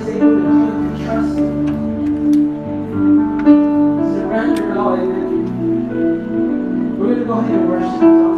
is able. Surrender all Amen. We're going to go ahead and worship